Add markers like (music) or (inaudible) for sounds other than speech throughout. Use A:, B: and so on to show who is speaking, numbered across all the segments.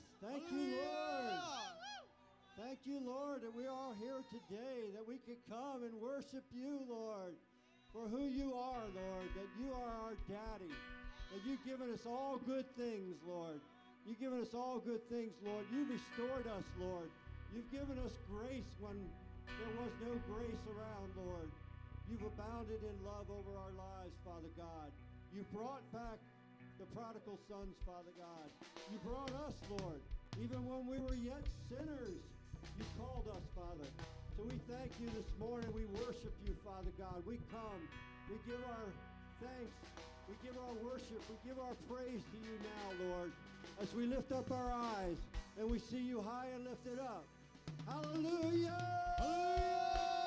A: us. Thank you, Lord. Thank you, Lord, that we are here today, that we could come and worship you, Lord, for who you are, Lord, that you are our daddy, that you've given us all good things, Lord. You've given us all good things, Lord. You restored us, Lord. You've given us grace when there was no grace around, Lord. You've abounded in love over our lives, Father God. You brought back the prodigal sons, Father God. You brought us, Lord. Even when we were yet sinners, you called us, Father. So we thank you this morning. We worship you, Father God. We come. We give our thanks. We give our worship. We give our praise to you now, Lord, as we lift up our eyes and we see you high and lifted up. Hallelujah!
B: Lord.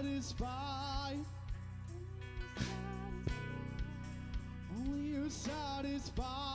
B: Satisfy? Only you satisfy.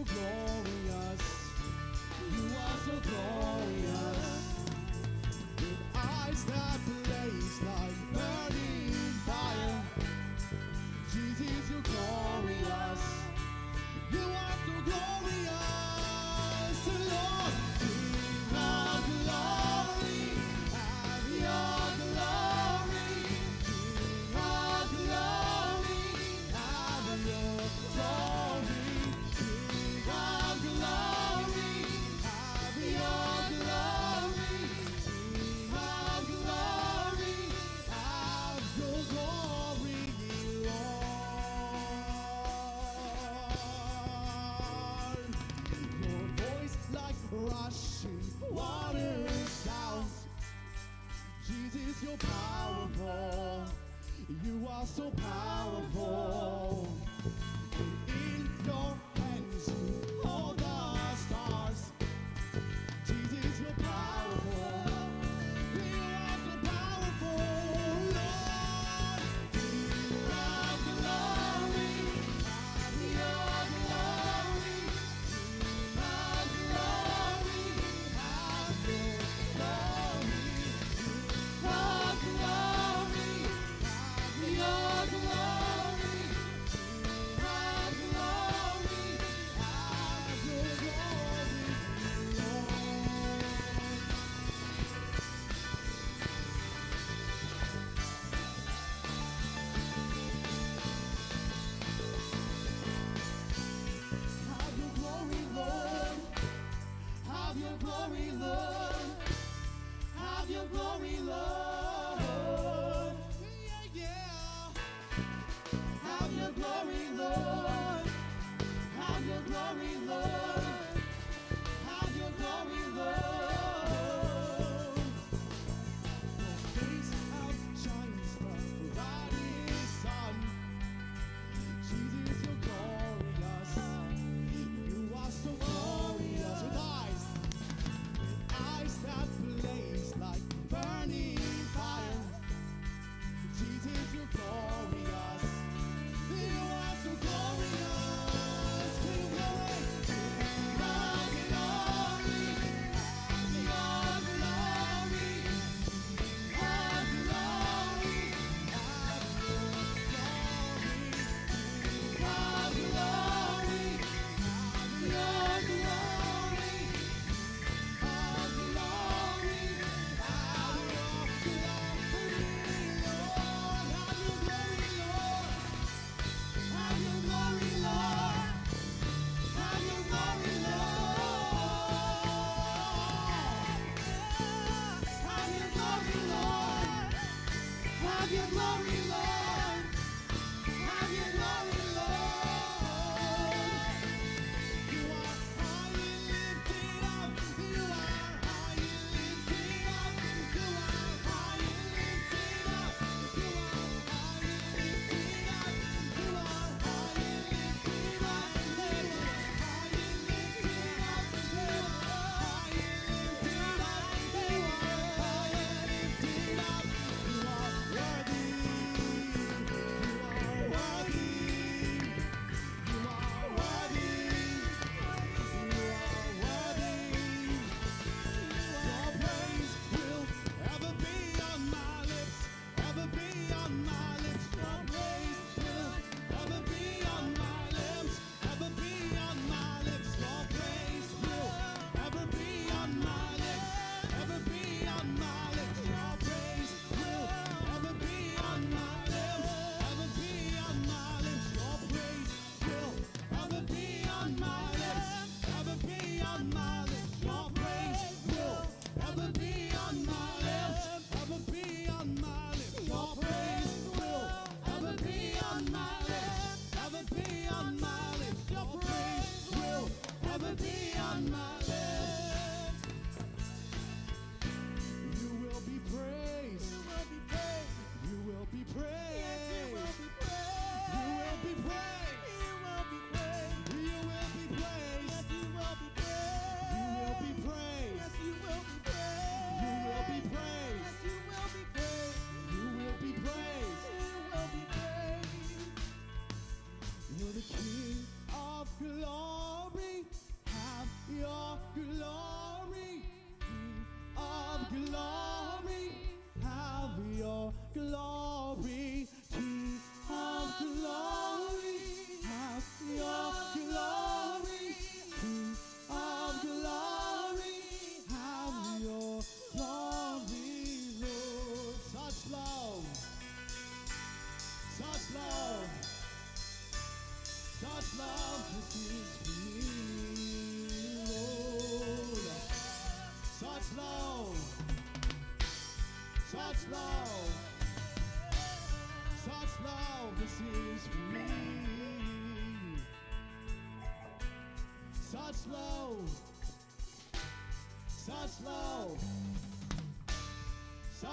B: your glory. Glory, Lord.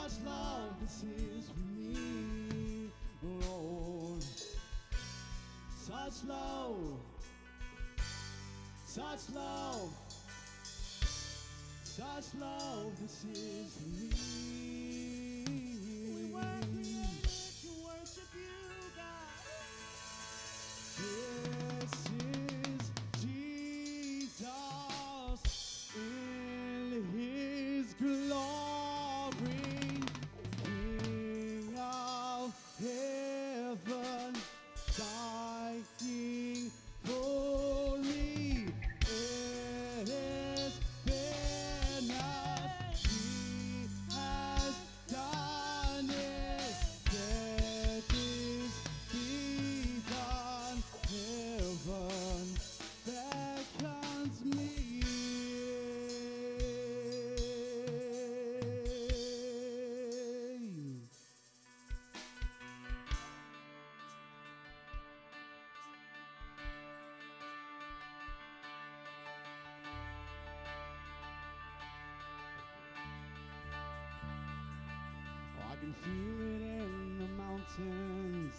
B: Love. Such love. Such love this is for me, Lord. Such love, such love, such love this is for me. Can feel it in the mountains.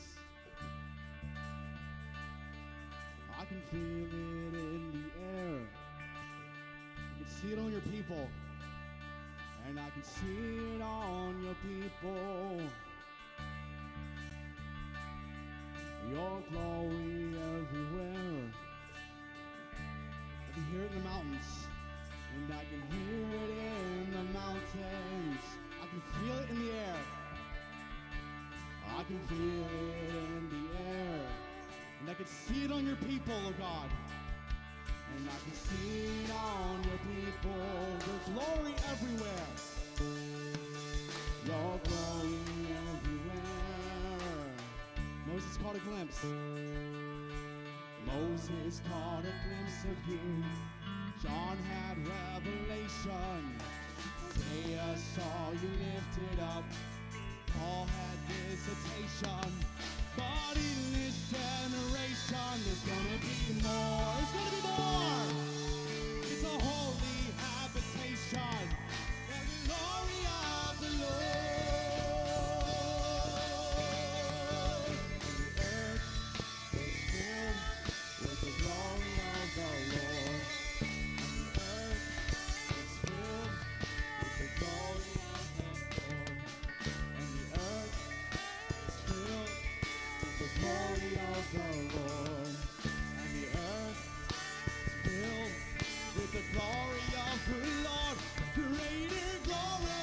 B: I can feel it in the air. I can see it on your people. And I can see it on your people. Your glory everywhere. I can hear it in the mountains. And I can hear it in the mountains. I can feel it in the air. I can feel it in the air. And I can see it on your people, oh God. And I can see it on your people. There's glory everywhere. Your glory everywhere. Moses caught a glimpse. Moses caught a glimpse of you. John had revelation. Isaiah saw you lifted up. Paul had visitation. But in this generation, there's gonna be more. There's gonna be more. It's a holy glory of the Lord. And the earth filled with the glory of the Lord. Greater glory.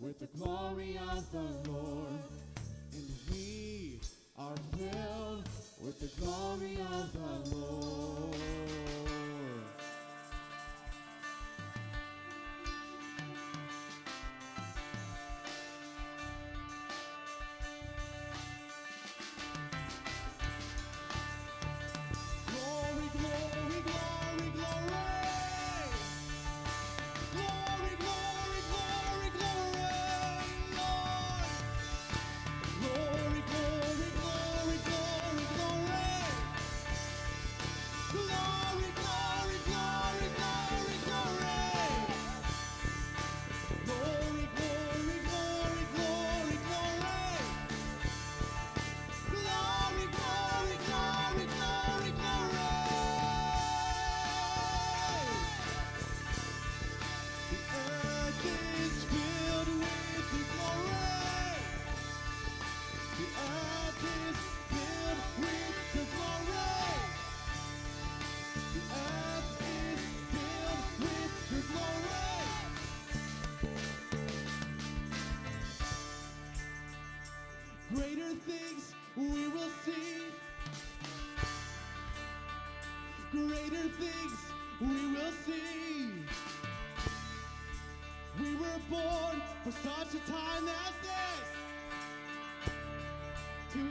B: with the glory of the Lord. And we are filled with the glory of the Lord.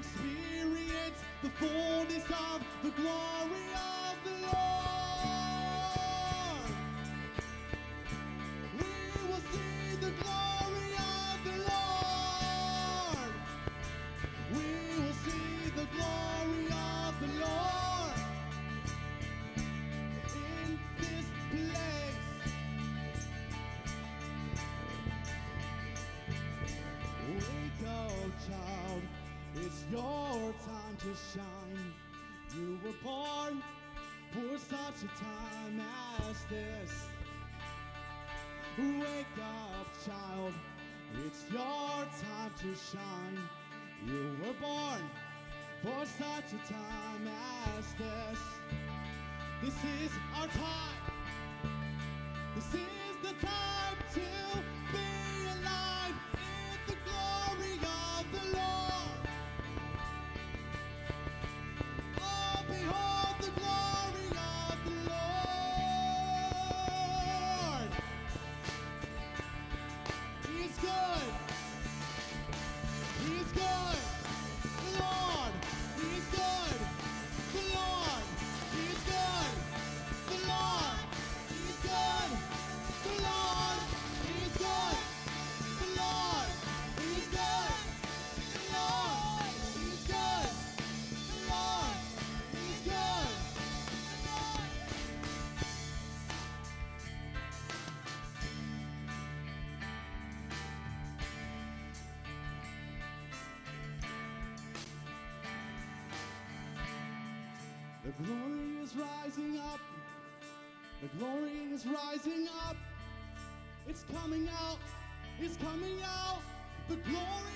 B: experience the fullness of the glory. to shine. You were born for such a time as this. Wake up, child. It's your time to shine. You were born for such a time as this. This is our time. This is the time. rising up. The glory is rising up. It's coming out. It's coming out. The glory.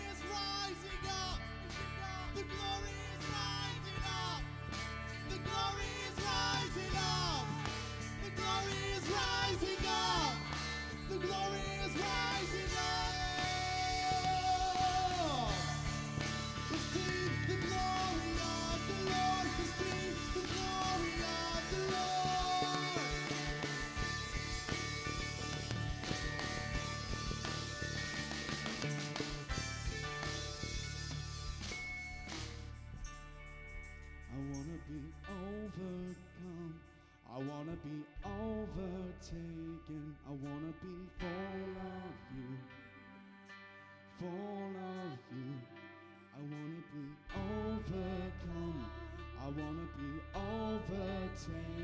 B: change.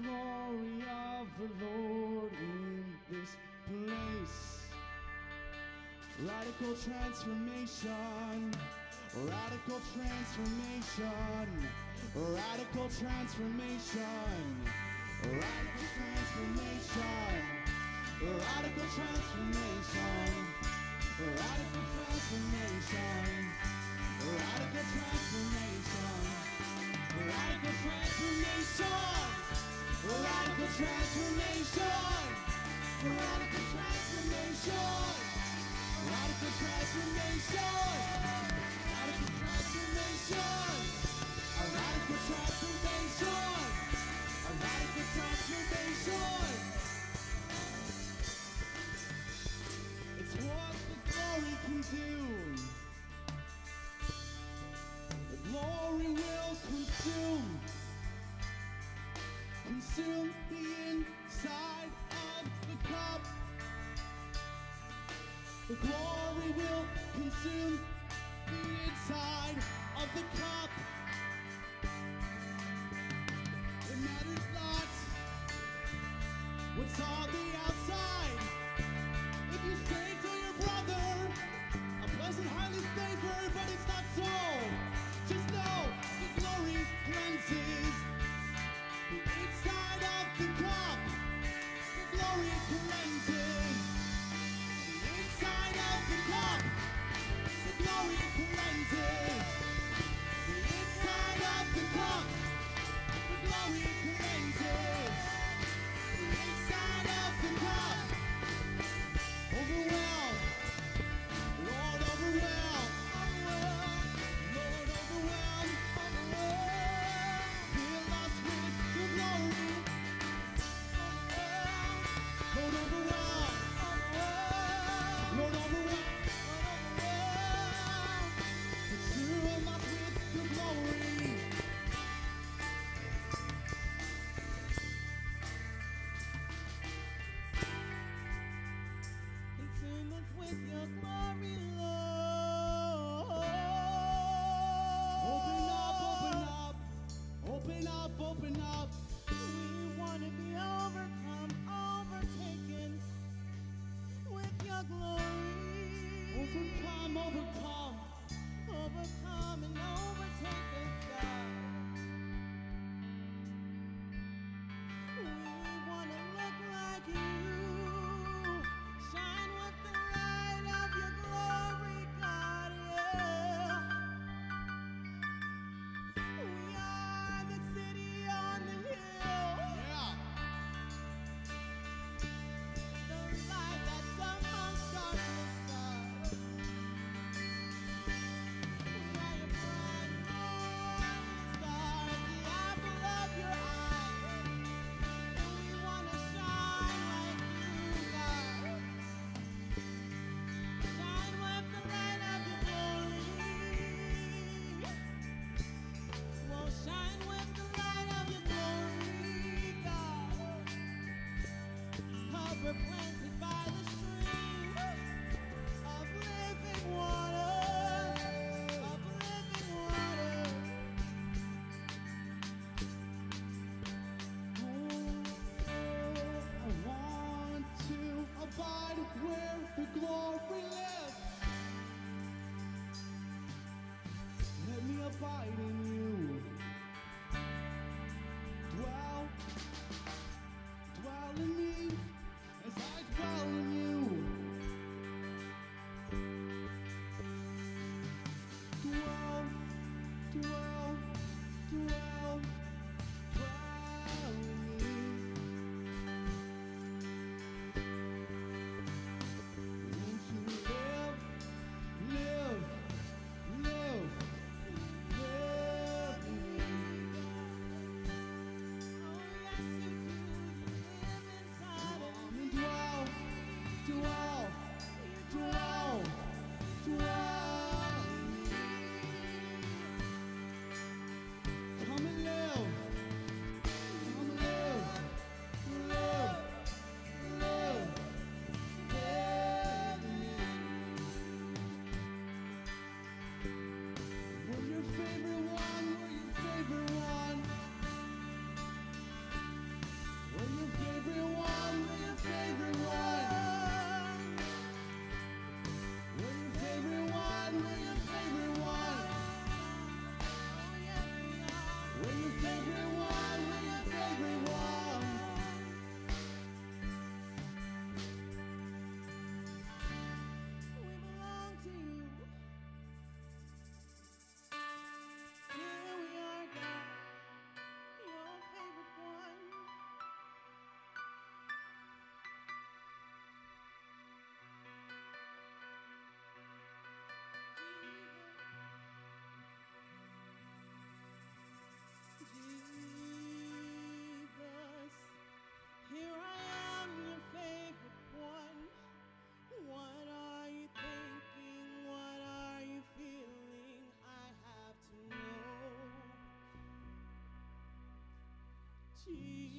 B: glory of the Lord in this place. Radical transformation, radical transformation, radical transformation, radical transformation, radical transformation, radical transformation, radical transformation, radical transformation. Radical transformation. Radical transformation. Radical transformation. Radical transformation. Radical transformation. It's what the glory can do.
C: Jesus,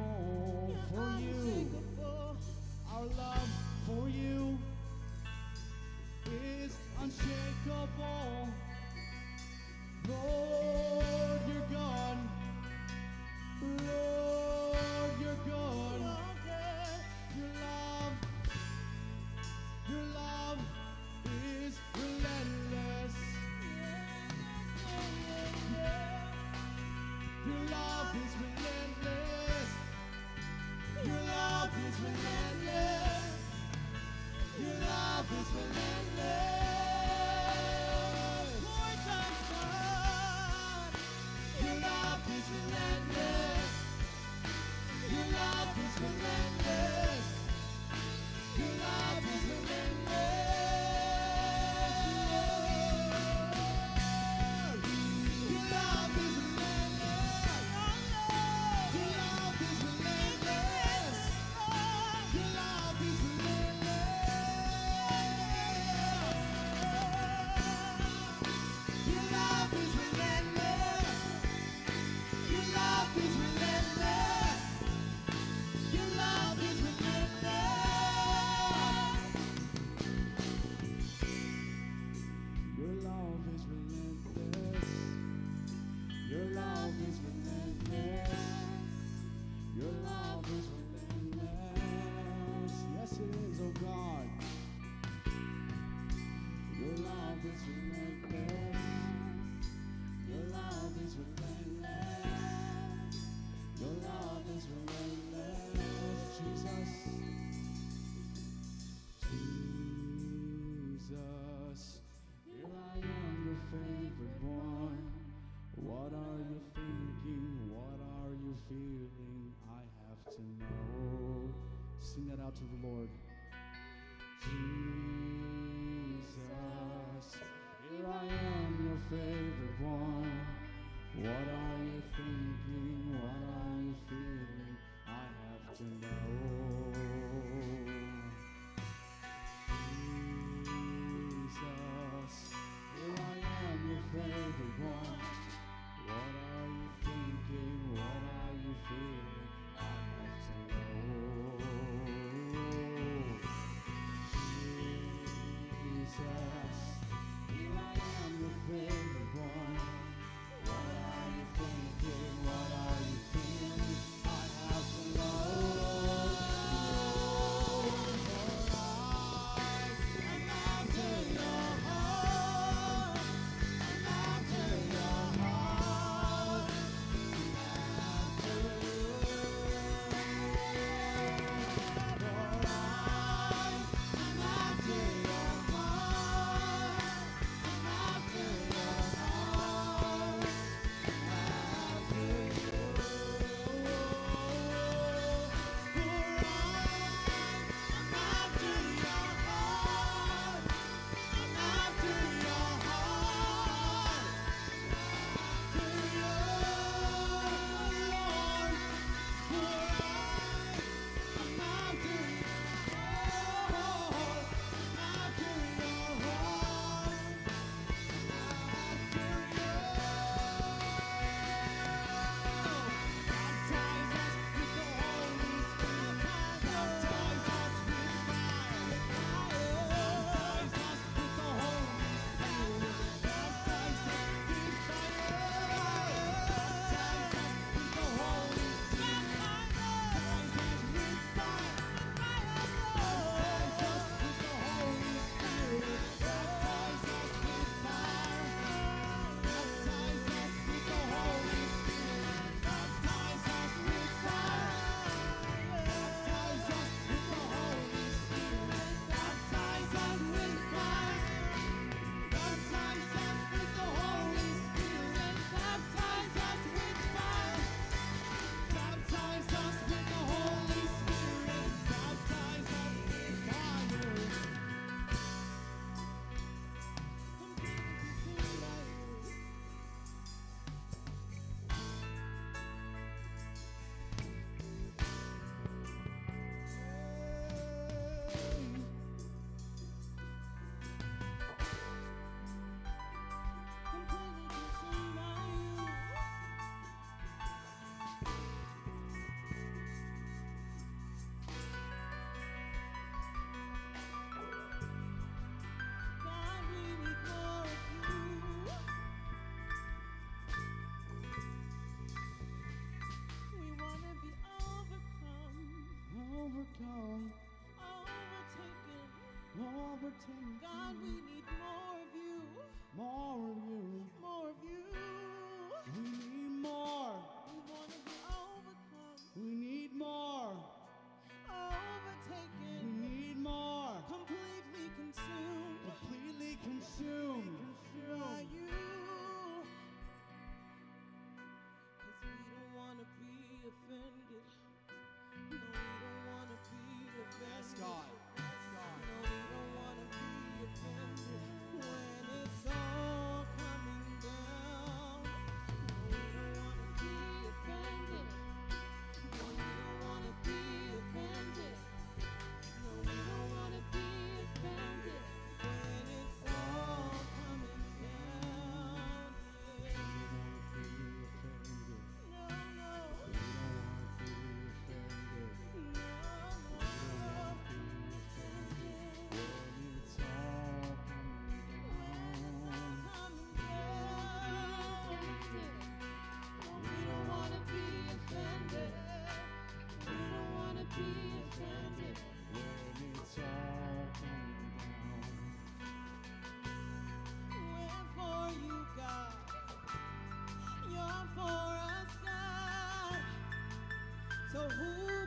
B: Oh. To the Lord.
C: Overtaken.
B: overtaken.
C: God, we who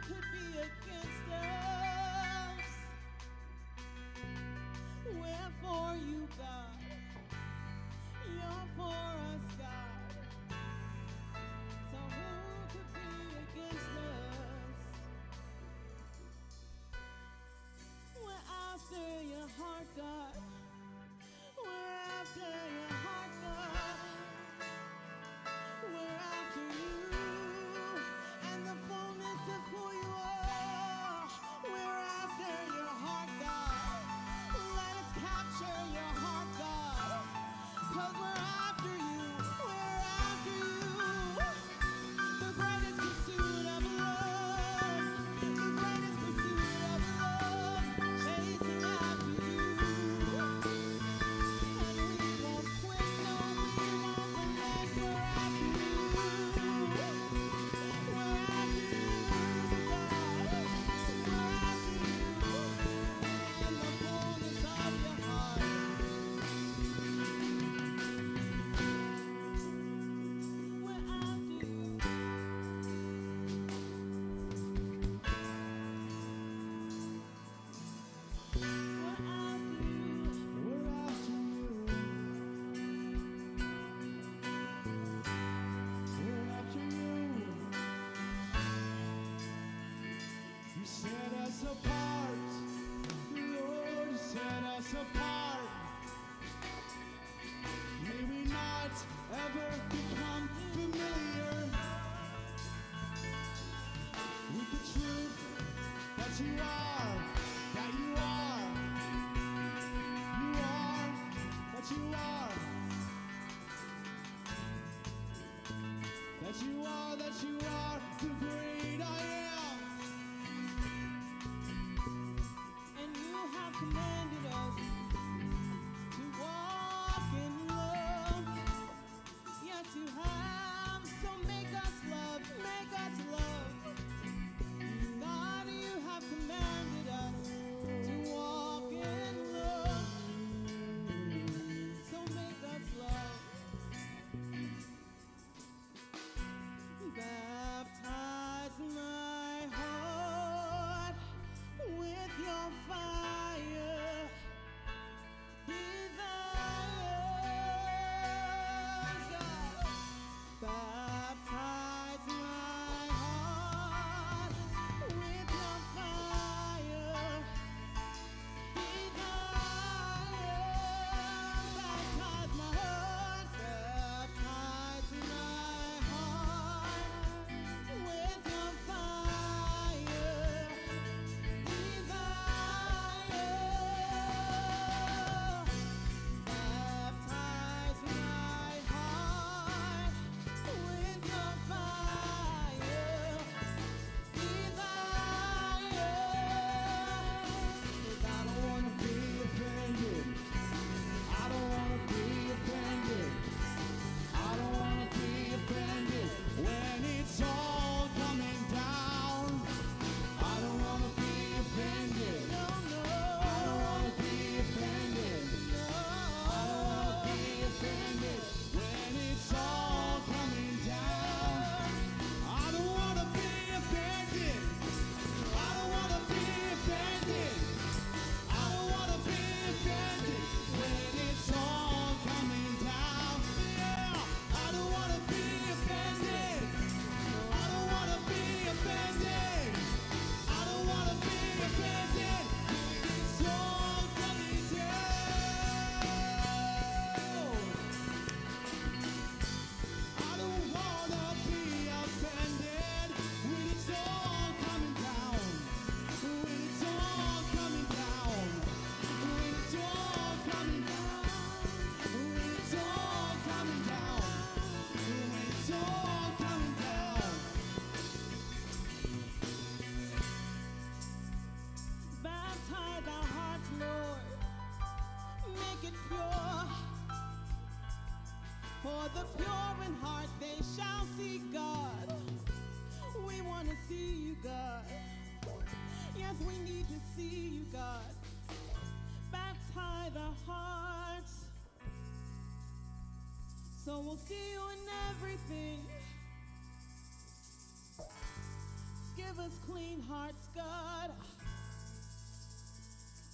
C: clean hearts, God.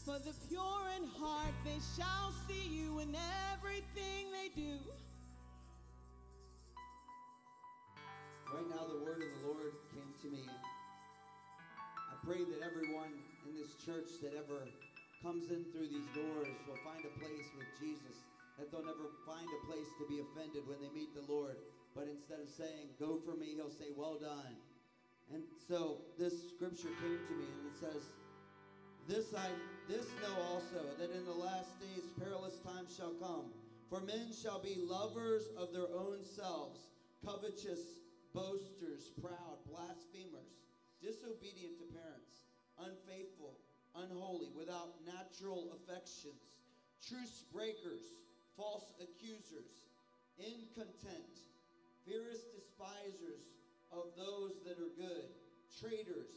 C: For the pure in heart, they shall see you in everything they do.
D: Right now, the word of the Lord came to me. I pray that everyone in this church that ever comes in through these doors will find a place with Jesus, that they'll never find a place to be offended when they meet the Lord. But instead of saying, Go for me, he'll say, Well done. And so this scripture came to me and it says, This I this know also that in the last days perilous times shall come. For men shall be lovers of their own selves, covetous, boasters, proud, blasphemers, disobedient to parents, unfaithful, unholy, without natural affections, truce breakers, false accusers, incontent, fierce despisers of those that are good, traitors,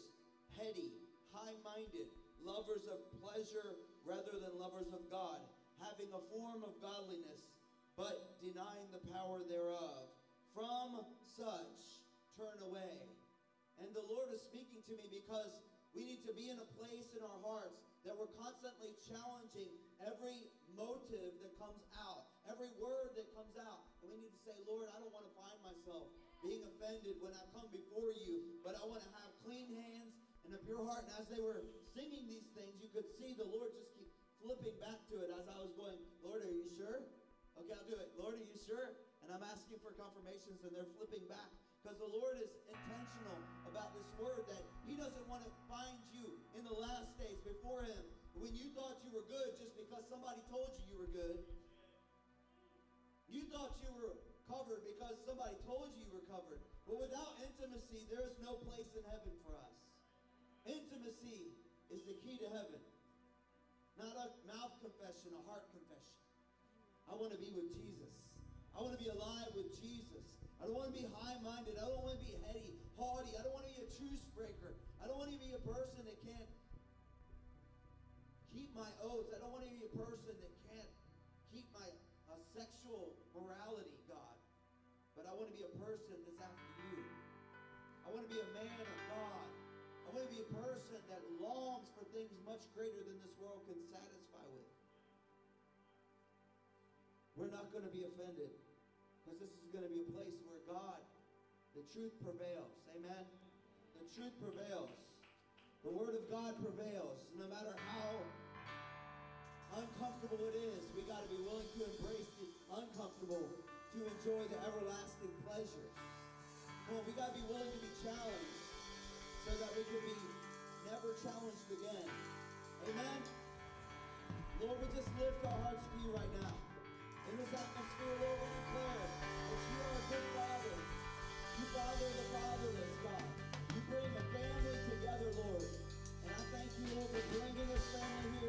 D: heady, high minded, lovers of pleasure rather than lovers of God, having a form of godliness, but denying the power thereof. From such turn away. And the Lord is speaking to me because we need to be in a place in our hearts that we're constantly challenging every motive that comes out, every word that comes out. And we need to say, Lord, I don't want to find myself being offended when I come before you, but I want to have clean hands and a pure heart. And as they were singing these things, you could see the Lord just keep flipping back to it as I was going, Lord, are you sure? Okay, I'll do it. Lord, are you sure? And I'm asking for confirmations, and they're flipping back. Because the Lord is intentional about this word that He doesn't want to find you in the last days before Him when you thought you were good just because somebody told you you were good. You thought you were covered because somebody told you you were covered. But without intimacy, there is no place in heaven for us. Intimacy is the key to heaven. Not a mouth confession, a heart confession. I want to be with Jesus. I want to be alive with Jesus. I don't want to be high minded. I don't want to be heady, haughty. I don't want to be a truce breaker. I don't want to be a person that can't keep my oaths. I don't want to be a person that want to be a person that's after you. I want to be a man of God. I want to be a person that longs for things much greater than this world can satisfy with. We're not going to be offended because this is going to be a place where God, the truth prevails. Amen? The truth prevails. The Word of God prevails. No matter how uncomfortable it is, we got to be willing to embrace the uncomfortable to enjoy the everlasting pleasures. Come on, we got to be willing to be challenged so that we can be never challenged again. Amen? Lord, we just lift our hearts to you right now. In this atmosphere, Lord, we declare that you are a good father. You father the fatherless, God. You bring a family together, Lord. And I thank you, Lord, for bringing this family here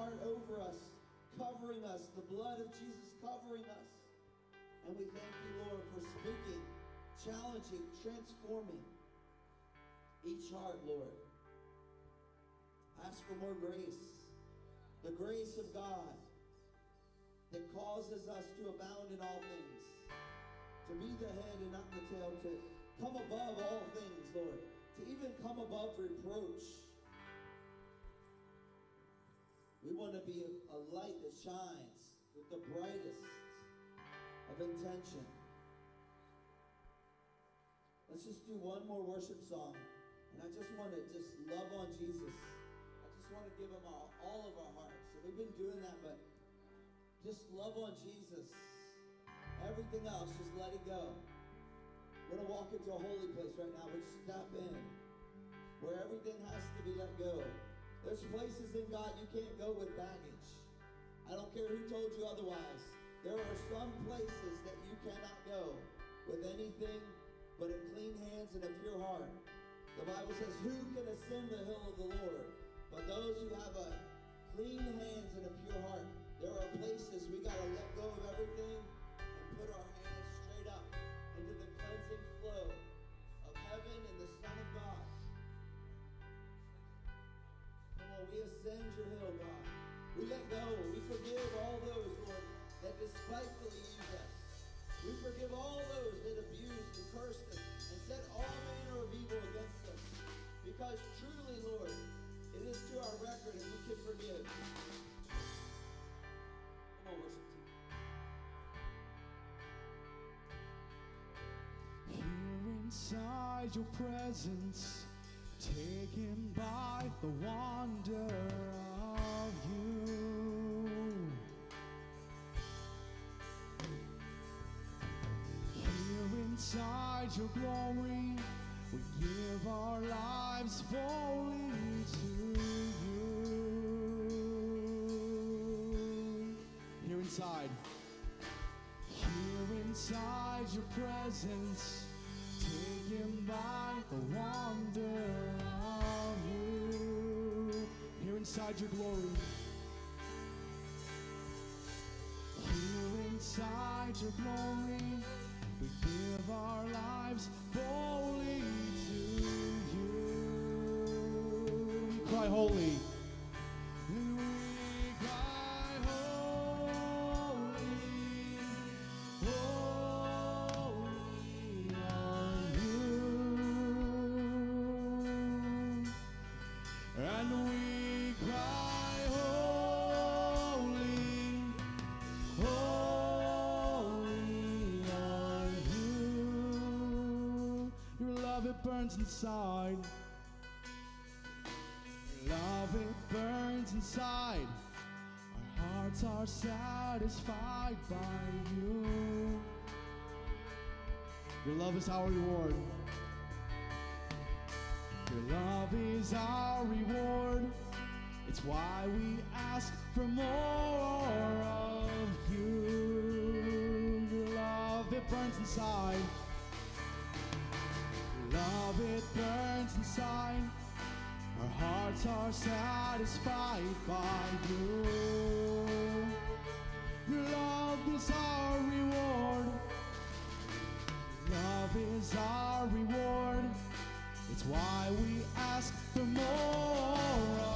D: Over us, covering us, the blood of Jesus covering us. And we thank you, Lord, for speaking, challenging, transforming each heart, Lord. Ask for more grace. The grace of God that causes us to abound in all things. To be the head and not the tail. To come above all things, Lord. To even come above reproach. We want to be a, light that shines with the brightest of intention. Let's just do one more worship song. And I just want to just love on Jesus. I just want to give him all, all of our hearts. And we've been doing that, but just love on Jesus. Everything else, just let it go. We're going to walk into a holy place right now. We just step in where everything has to be let go. There's places in God you can't go with baggage. I don't care who told you otherwise. There are some places that you cannot go with anything but a clean hands and a pure heart. The Bible says, Who can ascend the hill of the Lord? But those who have a clean hands and a pure heart. There are places we got to let go of everything and put our hands straight up into the cleansing God. We let go. We forgive all those, Lord, that despitefully use us. We forgive all those that abused and cursed us and set all manner of evil against us. Because truly, Lord, it is to our record and we can forgive. Come on, worship team.
B: Here inside your presence, taken by the wonder inside your glory, we give our lives fully to you. Here inside. Here inside your presence, taken by the wonder of you. Here inside your glory. Here inside your glory, our lives to you. Cry holy. Burns inside. Your love it burns inside. Our hearts are satisfied by you. Your love is our reward. Your love is our reward. It's why we ask for more of you. Your love, it burns inside. It burns inside. Our hearts are satisfied by you. Your love is our reward. Love is our reward. It's why we ask for more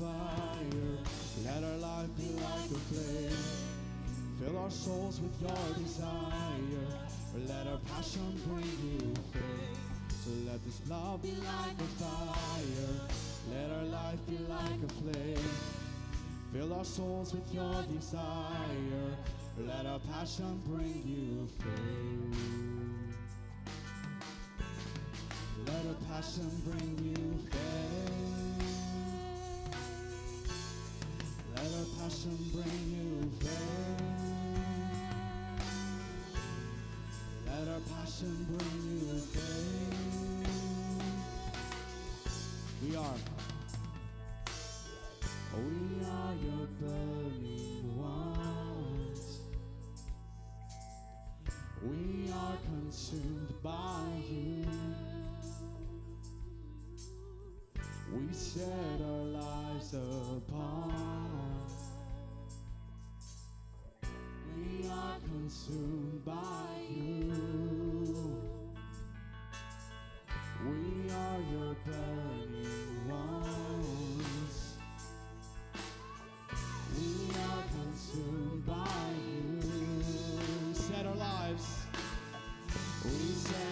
B: fire. Let our life be like a flame. Fill our souls with your desire. Let our passion bring you faith. So let this love be like a fire. Let our life be like a flame. Fill our souls with your desire. Let our passion bring you faith. Let our passion bring you faith. Passion bring you faith. Let our passion bring you faith. We are. Oh, we are your burning ones. We are consumed by you. We set our lives apart. We are consumed by you. We are your burning ones. We are consumed by you. We set our lives. We set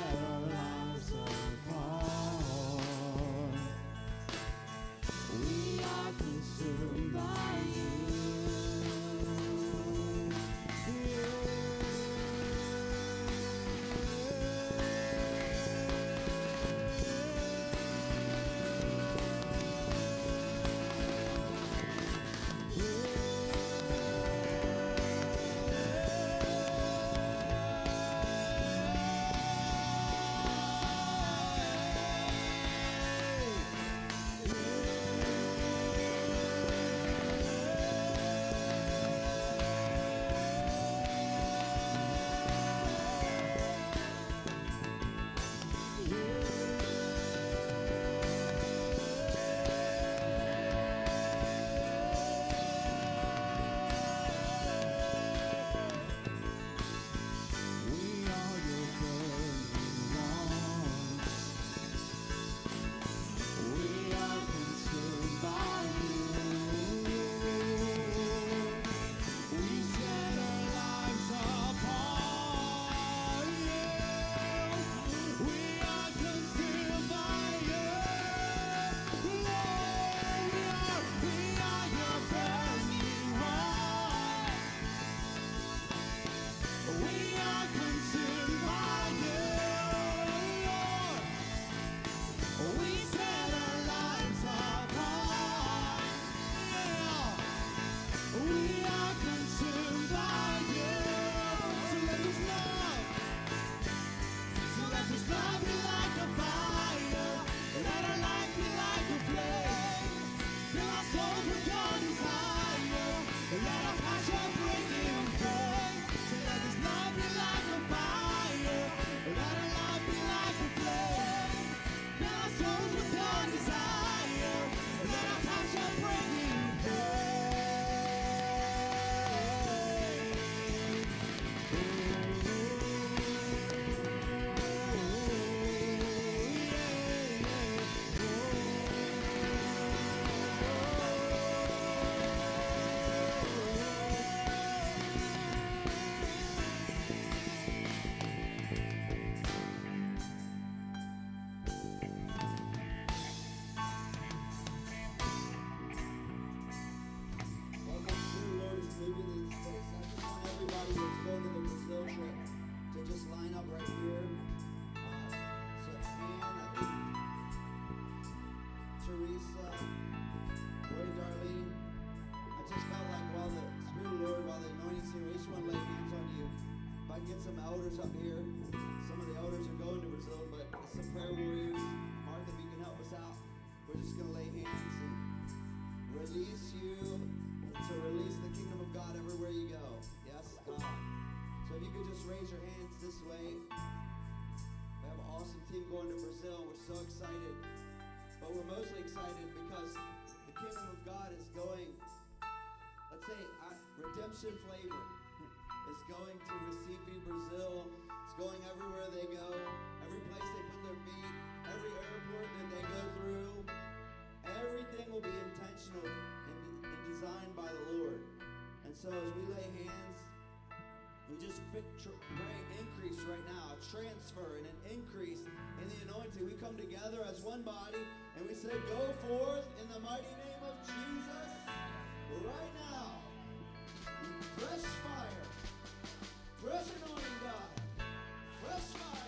D: up here. Some of the elders are going to Brazil, but some prayer warriors. Martha, if you can help us out. We're just going to lay hands and release you to release the kingdom of God everywhere you go. Yes, God. So if you could just raise your hands this way. We have an awesome team going to Brazil. We're so excited. But we're mostly excited because the kingdom of God is going, let's say, redemption flavor will be intentional and, and designed by the Lord. And so as we lay hands, we just pray increase right now, a transfer and an increase in the anointing. We come together as one body and we say, Go forth in the mighty name of Jesus right now. Fresh fire, fresh anointing, God, fresh fire.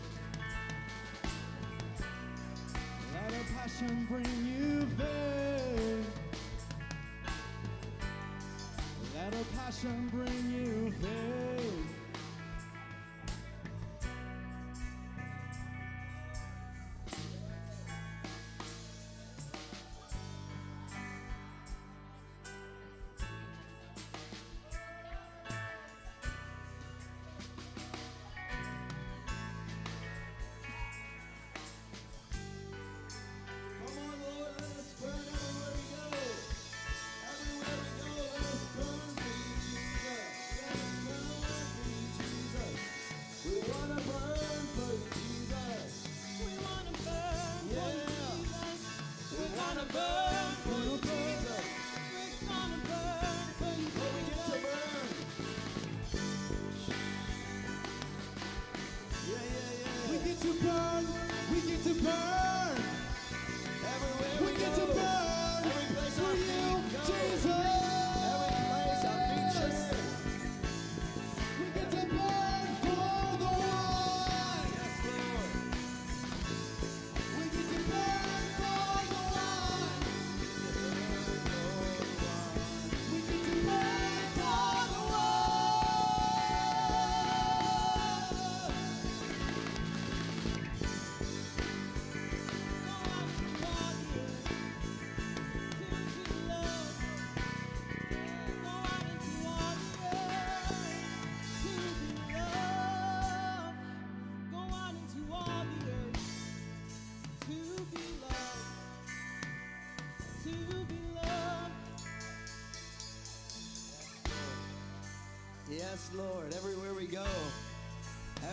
B: can bring you back. Let our passion bring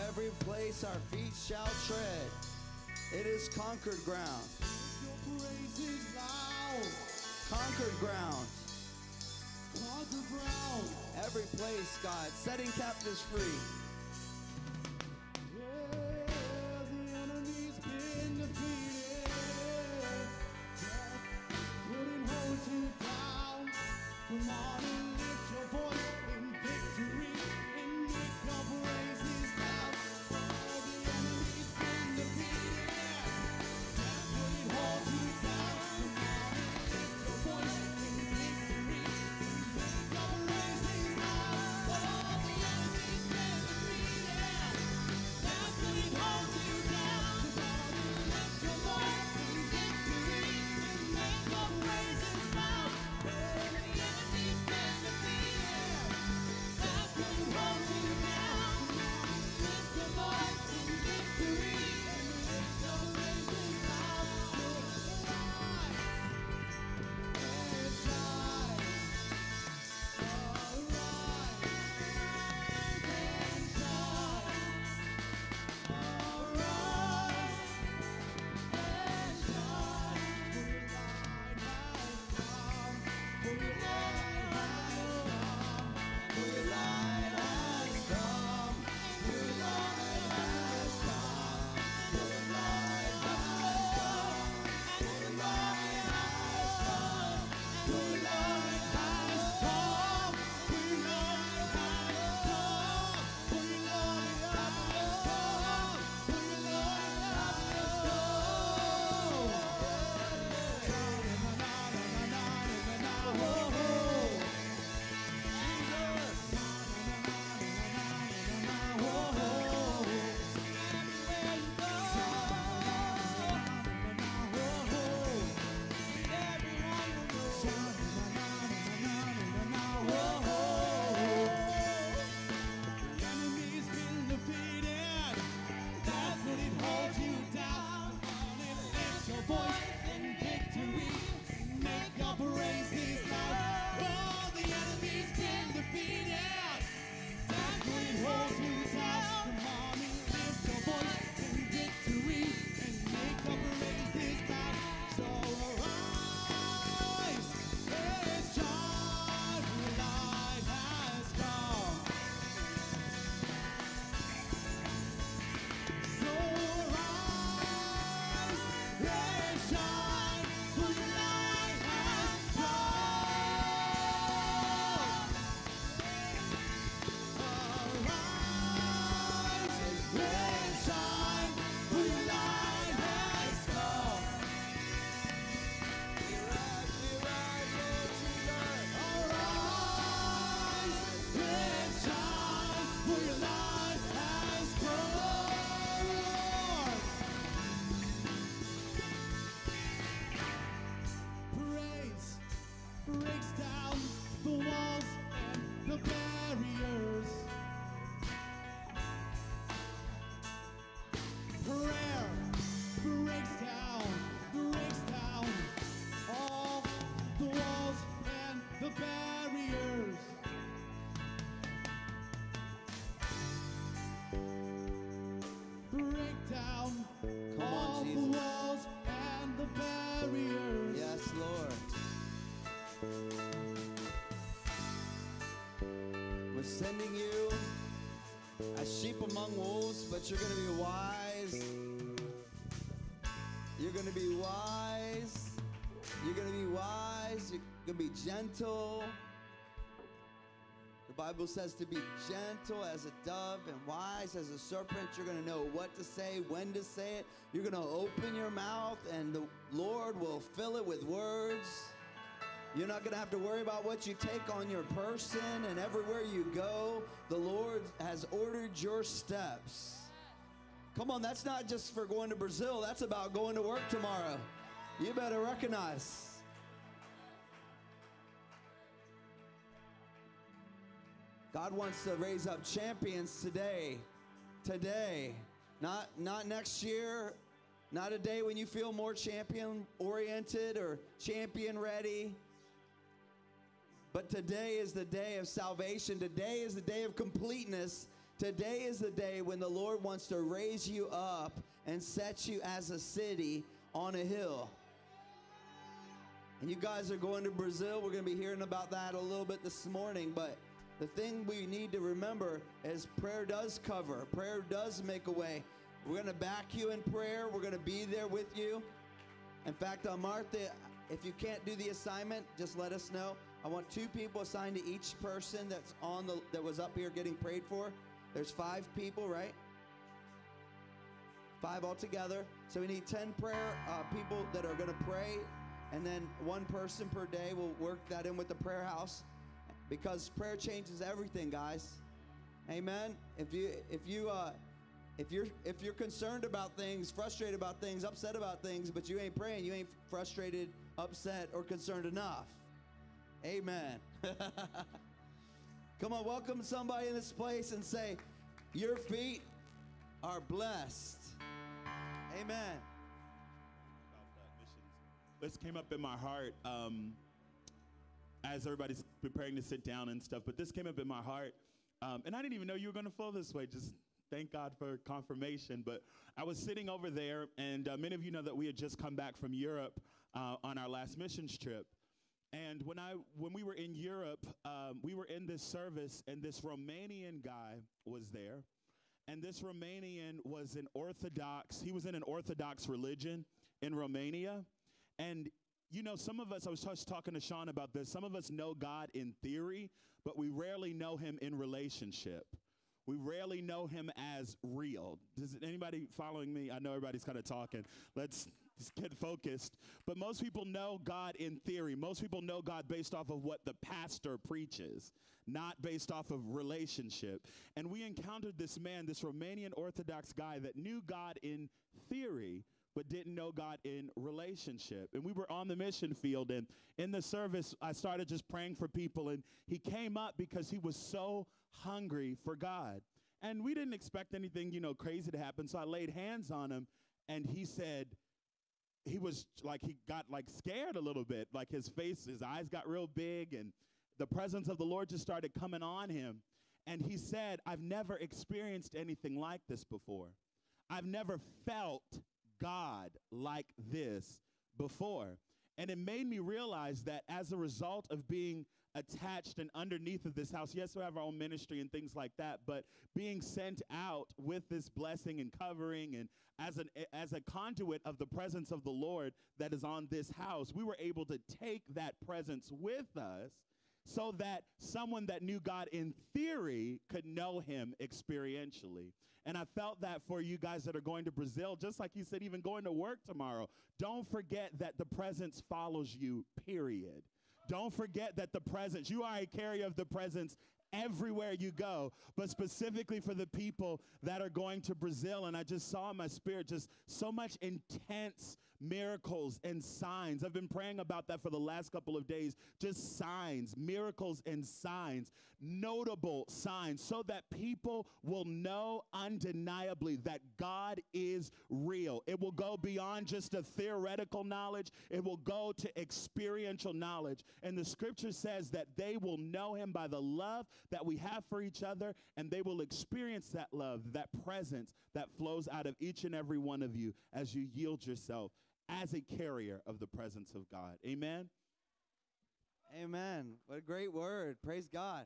D: every place our feet shall tread. It is conquered ground. Conquered ground.
B: Conquered ground.
D: Every place, God, setting captives free. You're going to be wise. You're going to be wise. You're going to be wise. You're going to be gentle. The Bible says to be gentle as a dove and wise as a serpent. You're going to know what to say, when to say it. You're going to open your mouth, and the Lord will fill it with words. You're not going to have to worry about what you take on your person, and everywhere you go, the Lord has ordered your steps. Come on, that's not just for going to Brazil, that's about going to work tomorrow. You better recognize. God wants to raise up champions today. Today. Not not next year. Not a day when you feel more champion oriented or champion ready. But today is the day of salvation. Today is the day of completeness. Today is the day when the Lord wants to raise you up and set you as a city on a hill. And you guys are going to Brazil. We're going to be hearing about that a little bit this morning. But the thing we need to remember is prayer does cover, prayer does make a way. We're going to back you in prayer, we're going to be there with you. In fact, uh, Martha, if you can't do the assignment, just let us know. I want two people assigned to each person that's on the that was up here getting prayed for. There's five people, right? Five altogether. So we need 10 prayer uh, people that are going to pray, and then one person per day. We'll work that in with the prayer house because prayer changes everything, guys. Amen. If you if you uh, if you're if you're concerned about things, frustrated about things, upset about things, but you ain't praying, you ain't frustrated, upset, or concerned enough. Amen. (laughs) Come on, welcome somebody in this place and say, Your feet are blessed. Amen.
E: This came up in my heart um, as everybody's preparing to sit down and stuff. But this came up in my heart, um, and I didn't even know you were going to flow this way. Just thank God for confirmation. But I was sitting over there, and uh, many of you know that we had just come back from Europe uh, on our last missions trip. And when I when we were in Europe, um, we were in this service, and this Romanian guy was there. And this Romanian was an Orthodox, he was in an Orthodox religion in Romania. And, you know, some of us, I was just talking to Sean about this, some of us know God in theory, but we rarely know him in relationship. We rarely know him as real. Does anybody following me? I know everybody's kind of talking. Let's just get focused. But most people know God in theory. Most people know God based off of what the pastor preaches, not based off of relationship. And we encountered this man, this Romanian Orthodox guy that knew God in theory, but didn't know God in relationship. And we were on the mission field, and in the service, I started just praying for people, and he came up because he was so hungry for God. And we didn't expect anything, you know, crazy to happen. So I laid hands on him, and he said, he was like he got like scared a little bit. Like his face his eyes got real big and the presence of the lord just started coming on him. And he said i've never experienced anything like this before. I've never felt god like this before. And it made me realize that as a result of being attached and underneath of this house. Yes, we have our own ministry and things like that, but being sent out with this blessing and covering and as an as a conduit of the presence of the Lord that is on this house, we were able to take that presence with us so that someone that knew God in theory could know him experientially. And I felt that for you guys that are going to Brazil, just like you said, even going to work tomorrow, don't forget that the presence follows you, period. Don't forget that the presence, you are a carrier of the presence everywhere you go, but specifically for the people that are going to Brazil. And I just saw my spirit just so much intense miracles and signs. I've been praying about that for the last couple of days. Just signs, miracles and signs, notable signs, so that people will know undeniably that God is real. It will go beyond just a theoretical knowledge, it will go to experiential knowledge. And the scripture says that they will know him by the love that we have for each other, and they will experience that love, that presence that flows out of each and every one of you as you yield yourself as a carrier of the presence of God. Amen.
D: Amen. What a great word. Praise God.